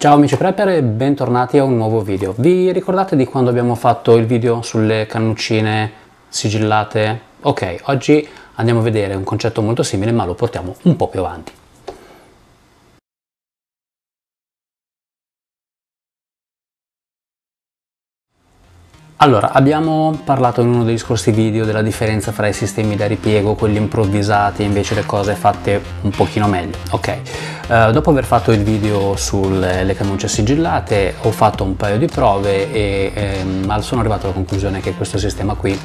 Ciao amici prepper e bentornati a un nuovo video. Vi ricordate di quando abbiamo fatto il video sulle cannuccine sigillate? Ok, oggi andiamo a vedere un concetto molto simile ma lo portiamo un po' più avanti. Allora, abbiamo parlato in uno degli scorsi video della differenza fra i sistemi da ripiego, quelli improvvisati e invece le cose fatte un pochino meglio. Ok, uh, dopo aver fatto il video sulle cannucce sigillate ho fatto un paio di prove e ehm, sono arrivato alla conclusione che questo sistema qui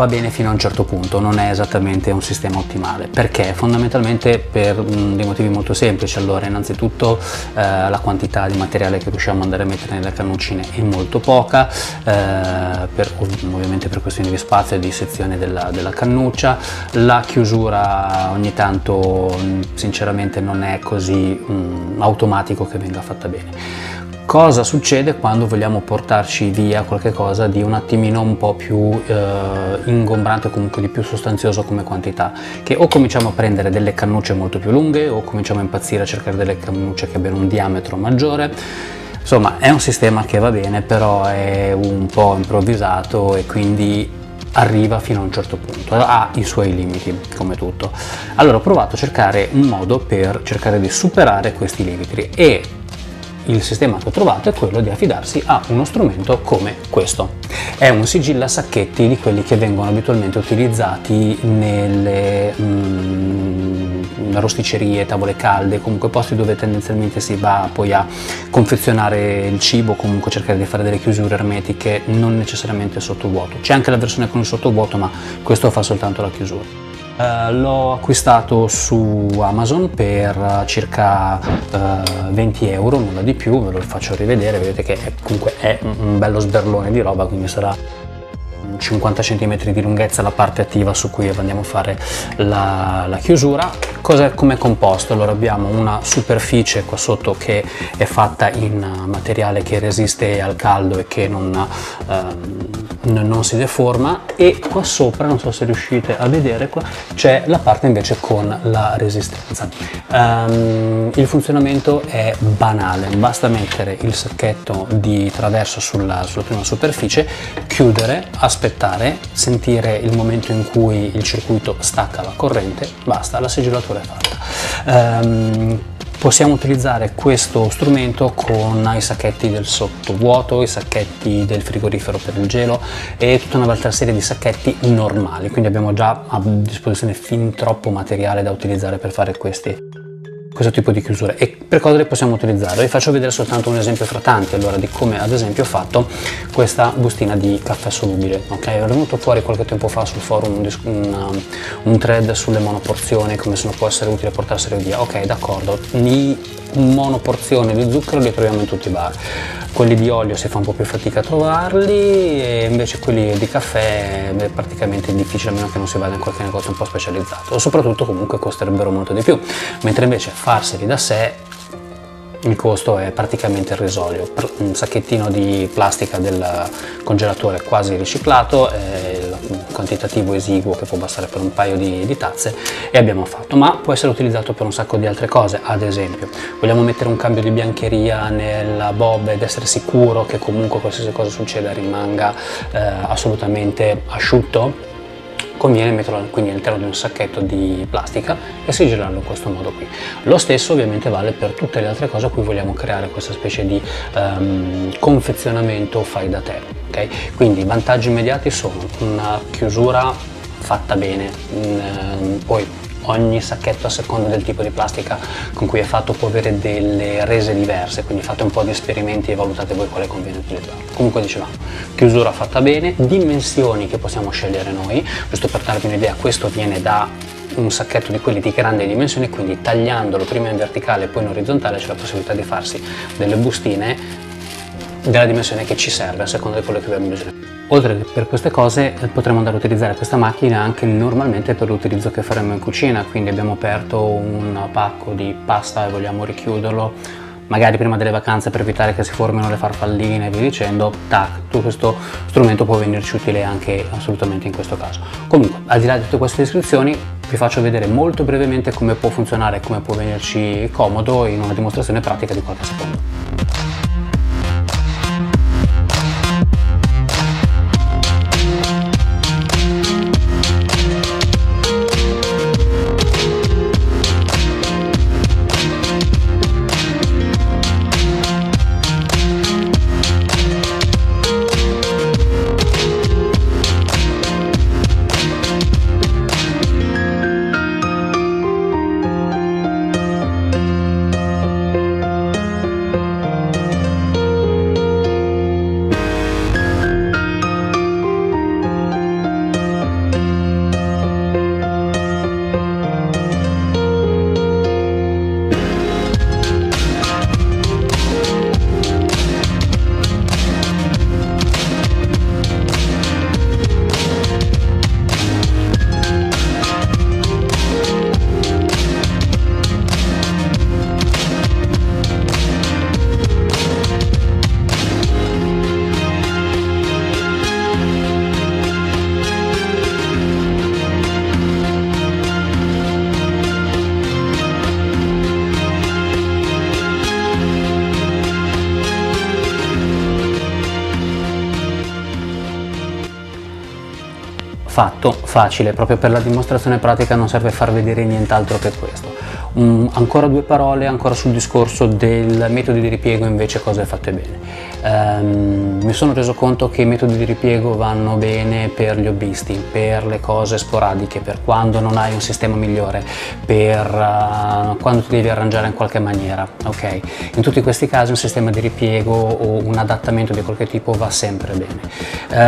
va bene fino a un certo punto, non è esattamente un sistema ottimale. Perché? Fondamentalmente per mm, dei motivi molto semplici. Allora, innanzitutto eh, la quantità di materiale che riusciamo ad andare a mettere nelle cannuccine è molto poca, eh, per, ovviamente per questioni di spazio e di sezione della, della cannuccia. La chiusura ogni tanto mm, sinceramente non è così mm, automatico che venga fatta bene cosa succede quando vogliamo portarci via qualcosa di un attimino un po' più eh, ingombrante o comunque di più sostanzioso come quantità che o cominciamo a prendere delle cannucce molto più lunghe o cominciamo a impazzire a cercare delle cannucce che abbiano un diametro maggiore insomma è un sistema che va bene però è un po' improvvisato e quindi arriva fino a un certo punto, ha i suoi limiti come tutto. Allora ho provato a cercare un modo per cercare di superare questi limiti e il sistema che ho trovato è quello di affidarsi a uno strumento come questo. È un sigilla sacchetti di quelli che vengono abitualmente utilizzati nelle mm, rosticcerie, tavole calde, comunque posti dove tendenzialmente si va poi a confezionare il cibo, comunque cercare di fare delle chiusure ermetiche, non necessariamente sottovuoto. C'è anche la versione con il sottovuoto, ma questo fa soltanto la chiusura. Uh, l'ho acquistato su Amazon per circa uh, 20 euro, nulla di più, ve lo faccio rivedere, vedete che è, comunque è un bello sberlone di roba, quindi sarà 50 cm di lunghezza la parte attiva su cui andiamo a fare la, la chiusura. Cos'è come composto? Allora abbiamo una superficie qua sotto che è fatta in materiale che resiste al caldo e che non, ehm, non si deforma e qua sopra, non so se riuscite a vedere, c'è la parte invece con la resistenza. Um, il funzionamento è banale, basta mettere il sacchetto di traverso sulla, sulla prima superficie, chiudere, aspettare aspettare, sentire il momento in cui il circuito stacca la corrente, basta, la sigillatura è fatta. Um, possiamo utilizzare questo strumento con i sacchetti del sottovuoto, i sacchetti del frigorifero per il gelo e tutta un'altra serie di sacchetti normali, quindi abbiamo già a disposizione fin troppo materiale da utilizzare per fare questi questo tipo di chiusure e per cosa le possiamo utilizzare? Vi faccio vedere soltanto un esempio fra tanti allora di come ad esempio ho fatto questa bustina di caffè solubile ok? È venuto fuori qualche tempo fa sul forum un, un, un thread sulle monoporzioni come se non può essere utile portarsene via. Ok d'accordo. I monoporzioni di zucchero li troviamo in tutti i bar quelli di olio si fa un po' più fatica a trovarli e invece quelli di caffè è praticamente difficile a meno che non si vada in qualche negozio un po' specializzato. O soprattutto comunque costerebbero molto di più. Mentre invece farseli da sé il costo è praticamente irrisorio. Un sacchettino di plastica del congelatore quasi riciclato eh, quantitativo esiguo che può bastare per un paio di, di, tazze e abbiamo fatto. Ma può essere utilizzato per un sacco di altre cose ad esempio vogliamo mettere un cambio di biancheria nella bob ed essere sicuro che comunque qualsiasi cosa succeda rimanga eh, assolutamente asciutto conviene metterlo quindi all'interno di un sacchetto di plastica e sigillarlo in questo modo qui. Lo stesso ovviamente vale per tutte le altre cose a cui vogliamo creare questa specie di um, confezionamento fai da te. Okay? Quindi i vantaggi immediati sono una chiusura fatta bene, um, poi ogni sacchetto a seconda del tipo di plastica con cui è fatto può avere delle rese diverse, quindi fate un po' di esperimenti e valutate voi quale conviene utilizzare. Comunque dicevamo, chiusura fatta bene, dimensioni che possiamo scegliere noi, giusto per darvi un'idea, questo viene da un sacchetto di quelli di grande dimensione, quindi tagliandolo prima in verticale e poi in orizzontale c'è la possibilità di farsi delle bustine della dimensione che ci serve a seconda di quello che abbiamo bisogno. Oltre che per queste cose eh, potremo andare a utilizzare questa macchina anche normalmente per l'utilizzo che faremo in cucina, quindi abbiamo aperto un pacco di pasta e vogliamo richiuderlo magari prima delle vacanze per evitare che si formino le farfalline e via dicendo, tac, tutto questo strumento può venirci utile anche assolutamente in questo caso. Comunque, al di là di tutte queste descrizioni, vi faccio vedere molto brevemente come può funzionare e come può venirci comodo in una dimostrazione pratica di qualche secondo. Fatto facile, proprio per la dimostrazione pratica non serve far vedere nient'altro che questo. Um, ancora due parole ancora sul discorso del metodo di ripiego invece cose fatte bene. Um, mi sono reso conto che i metodi di ripiego vanno bene per gli hobbisti, per le cose sporadiche, per quando non hai un sistema migliore, per uh, quando ti devi arrangiare in qualche maniera. Okay? In tutti questi casi un sistema di ripiego o un adattamento di qualche tipo va sempre bene.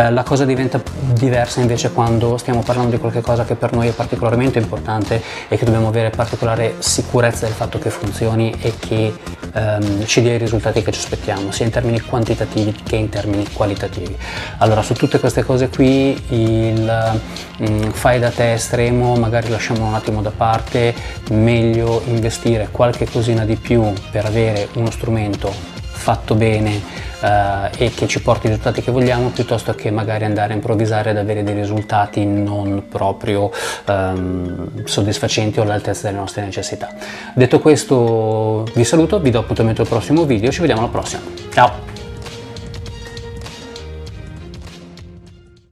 Uh, la cosa diventa diversa invece quando stiamo parlando di qualcosa che per noi è particolarmente importante e che dobbiamo avere particolare sicurezza del fatto che funzioni e che um, ci dia i risultati che ci aspettiamo, sia in termini quantitativi che in termini qualitativi. Allora su tutte queste cose qui il um, fai da te estremo magari lasciamo un attimo da parte, meglio investire qualche cosina di più per avere uno strumento fatto bene eh, e che ci porti i risultati che vogliamo piuttosto che magari andare a improvvisare ed avere dei risultati non proprio ehm, soddisfacenti o all'altezza delle nostre necessità. Detto questo vi saluto, vi do appuntamento al prossimo video, ci vediamo alla prossima. Ciao!